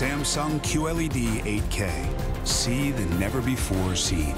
Samsung QLED 8K. See the never before seen.